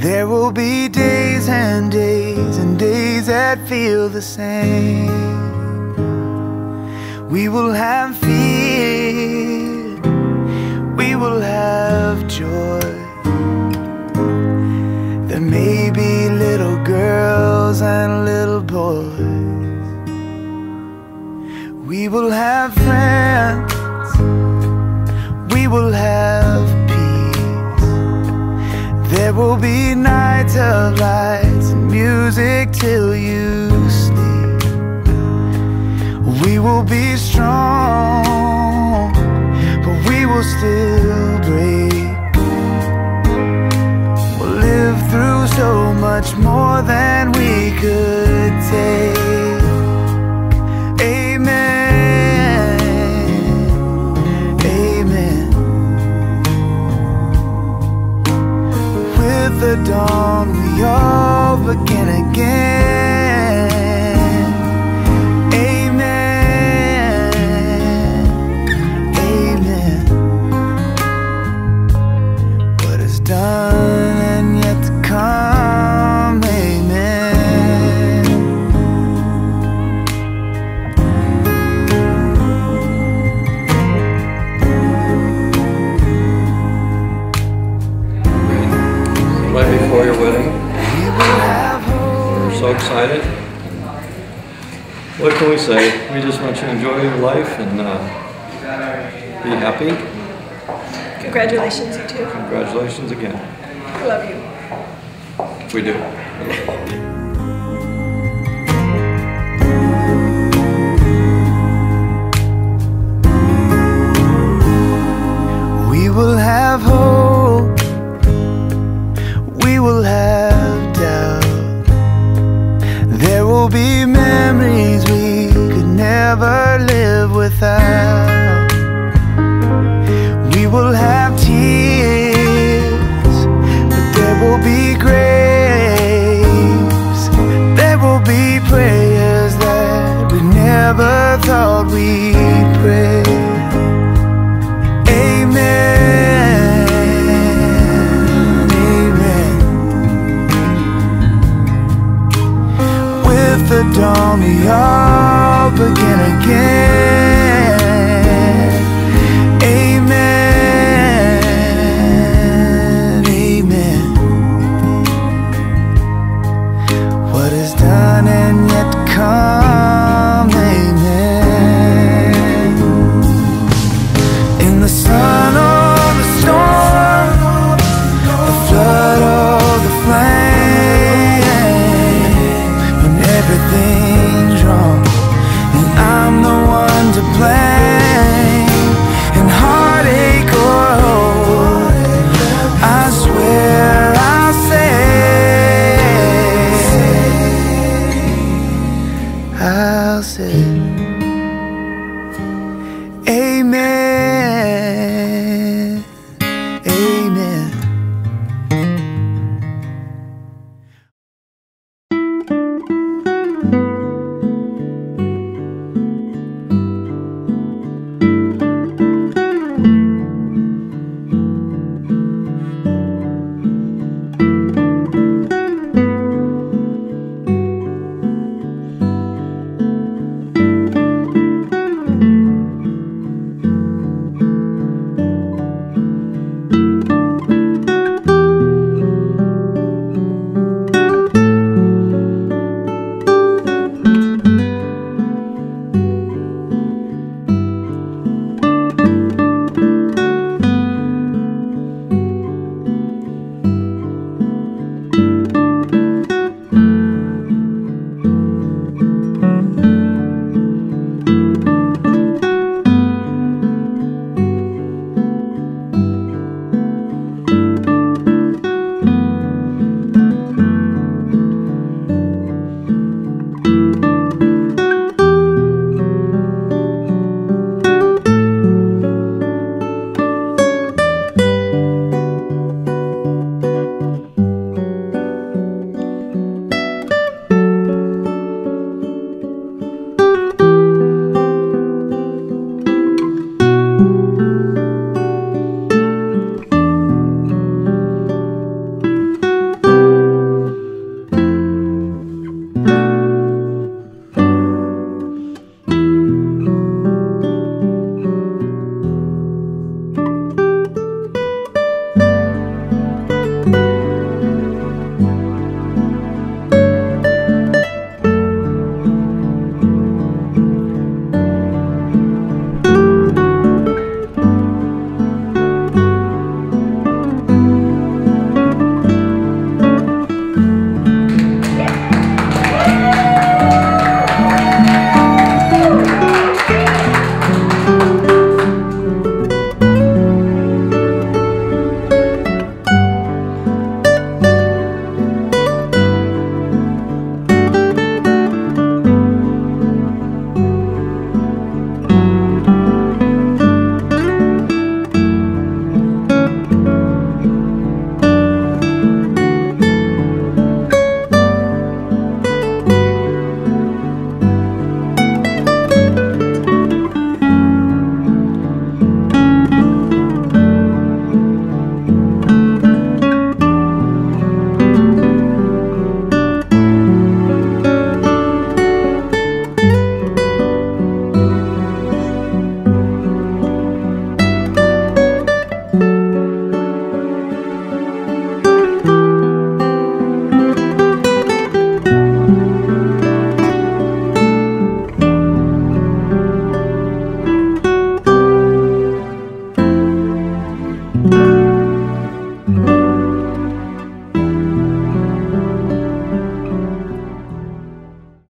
There will be days and days and days that feel the same. We will have fear, we will have joy. Will be nights of lights and music till you sleep. We will be strong, but we will still break. We'll live through so much more than we could the dawn, we all begin again. Excited. What can we say? We just want you to enjoy your life and uh, be happy. Congratulations, you two. Congratulations again. I love you. We do. Be memories we could never live without.